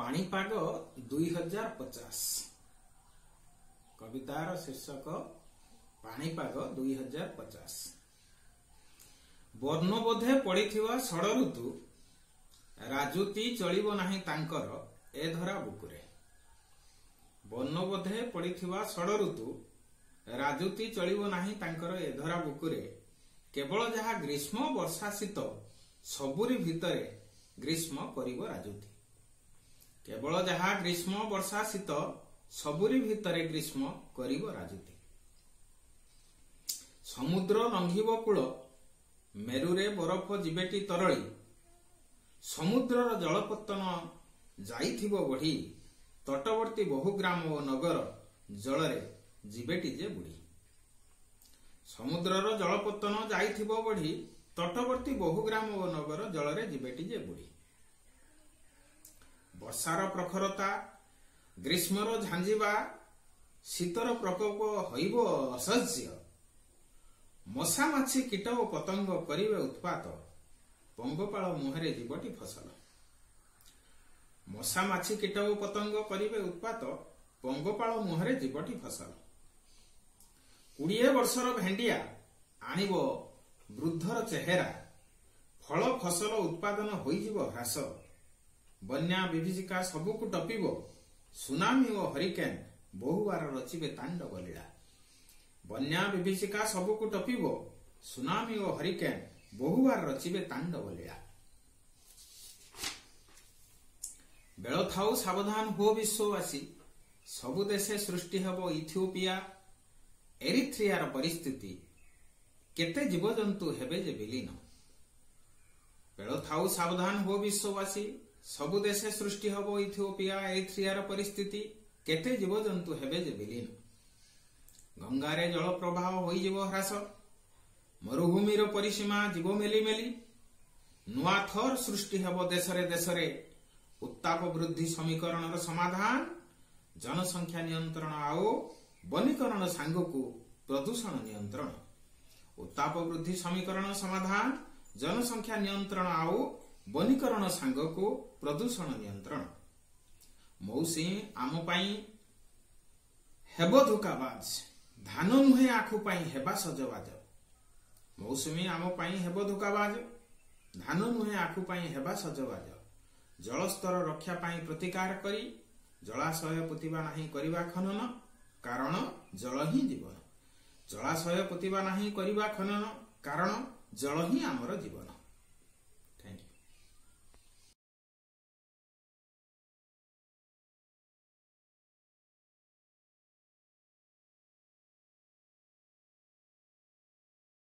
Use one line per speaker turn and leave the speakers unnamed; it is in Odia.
ପାଣିପାଗ ଦୁଇ ହଜାର ପଚାଶ। କବିତାର ଶୀର୍ଷକ ପାଣିପାଗ ଦୁଇ ହଜାର ପଚାଶ। ବର୍ଣ୍ଣବୋଧେ ପଡ଼ିଥିବା ଷଡ଼ ଋତୁ ରାଜୁତି ଚଳିବ ନାହିଁ ତାଙ୍କର ଏ ଧରା ବୁକୁରେ। ବର୍ଣ୍ଣବୋଧେ ପଡ଼ିଥିବା ଷଡ଼ ଋତୁ ରାଜୁତି ଚଳିବ ନାହିଁ ତାଙ୍କର ଏ ଧରା ବୁକୁରେ। କେବଳ ଯାହା ଗ୍ରୀଷ୍ମ ବର୍ଷା ଶୀତ ସବୁରି ଭିତରେ ଗ୍ରୀଷ୍ମ କରିବ ରାଜୁତି। କେବଳ ଯାହା ଗ୍ରୀଷ୍ମ ବର୍ଷା ଶୀତ ସବୁରି ଭିତରେ ଗ୍ରୀଷ୍ମ କରିବ ରାଜୁତି। ସମୁଦ୍ର ଲଙ୍ଘିବ କୂଳ ମେରୁରେ ବରଫ ଯିବେଟି ତରଳି ସମୁଦ୍ରର ଜଳପତ୍ତନ ଯାଇଥିବ ବଢି ତଟବର୍ତ୍ତୀ ବହୁ ଗ୍ରାମ ଓ ନଗର ଜଳରେ ଯିବେଟି ଯେ ବୁଢୀ। ସମୁଦ୍ରର ଜଳପତ୍ତନ ଯାଇଥିବ ବଢି ତଟବର୍ତ୍ତୀ ବହୁ ଗ୍ରାମ ଓ ନଗର ଜଳରେ ଯିବେଟି ଯେ ବୁଢୀ। ବର୍ଷାର ପ୍ରଖରତା ଗ୍ରୀଷ୍ମର ଝାଞ୍ଜିବା ଶୀତର ପ୍ରକୋପ ହୋଇବ ଅସହ୍ୟ। ମଶା ମାଛି କୀଟ ଓ ପତଙ୍ଗ କରିବେ ଉତ୍ପାତ। ପଙ୍ଗପାଳ ମୁହଁରେ ଯିବଟି ଫସଲ। ମଶା ମାଛି କୀଟ ଓ ପତଙ୍ଗ କରିବେ ଉତ୍ପାତ। ପଙ୍ଗପାଳ ମୁହଁରେ ଯିବଟି ଫସଲ। କୋଡ଼ିଏ ବର୍ଷର ଭେଣ୍ଡିଆ ଆଣିବ ବୃଦ୍ଧର ଚେହେରା। ଫଳ ଫସଲ ଉତ୍ପାଦନ ହୋଇଯିବ ହ୍ରାସ। ବନ୍ୟା ବିଭୀଷିକା ସବୁକୁ ଟପିବ। ସୁନାମି ଓ ହରିକେନ୍ ବହୁବାର ରଚିବେ ତାଣ୍ଡବ ଲୀଳା ବନ୍ୟା ବିଭୀଷିକା ସବୁକୁ ଟପିବ। ସୁନାମି ଓ ହରିକେନ୍ ବହୁବାର ରଚିବେ ତାଣ୍ଡବ ଲୀଳା ବେଳ ଥାଉ ସାବଧାନ ହୁଅ ବିଶ୍ୱବାସୀ। ସବୁ ଦେଶେ ସୃଷ୍ଟି ହେବ ଇଥିଓପିଆ। ଏରିଥ୍ରିଆର ପରିସ୍ଥିତି। କେତେ ଜୀବଜନ୍ତୁ ହେବେ ଯେ ବିଲୀନ। ବେଳ ଥାଉ ସାବଧାନ ହୁଅ ବିଶ୍ୱବାସୀ। ସବୁ ଦେଶେ ସୃଷ୍ଟି ହେବ ଇଥିଓପିଆ ଏରିଥ୍ରିଆର ପରିସ୍ଥିତି। କେତେ ଜୀବଜନ୍ତୁ ହେବେ ଯେ ବିଲୀନ? ଗଙ୍ଗାରେ ଜଳ ପ୍ରବାହ ହୋଇଯିବ ହ୍ରାସ। ମରୁଭୂମିର ପରିସୀମା ଯିବ ମେଲି ମେଲି। ନୂଆ ଥର ସୃଷ୍ଟି ହେବ ଦେଶରେ ଦେଶରେ ଉତ୍ତାପ ବୃଦ୍ଧି ସମୀକରଣର ସମାଧାନ। ଜନସଂଖ୍ୟା ନିୟନ୍ତ୍ରଣ ଆଉ ବନୀକରଣ ସାଙ୍ଗକୁ ପ୍ରଦୂଷଣ ନିୟନ୍ତ୍ରଣ। ଉତ୍ତାପ ବୃଦ୍ଧି ସମୀକରଣ ସମାଧାନ। ଜନସଂଖ୍ୟା ନିୟନ୍ତ୍ରଣ ଆଉ ବନୀକରଣ ସାଙ୍ଗକୁ ପ୍ରଦୂଷଣ ନିୟନ୍ତ୍ରଣ। ମୌସୁମୀ ଆମ ପାଇଁ ହେବ ଧୋକାବାଜ। ଧାନ ନୁହେଁ ଆଖୁ ପାଇଁ ହେବା ସଜବାଜ। ମୌସୁମୀ ଆମ ପାଇଁ ହେବ ଧୋକାବାଜ। ଧାନ ନୁହେଁ ଆଖୁ ପାଇଁ ହେବା ସଜବାଜ। ଜଳସ୍ତର ରକ୍ଷା ପାଇଁ ପ୍ରତିକାର କରି ଜଳାଶୟ ପୋତିବା ନାହିଁ କରିବା ଖନନ କାରଣ ଜଳ ହିଁ ଜୀବନ। ଜଳାଶୟ ପୋତିବା ନାହିଁ କରିବା ଖନନ କାରଣ ଜଳ ହିଁ ଆମର ଜୀବନ।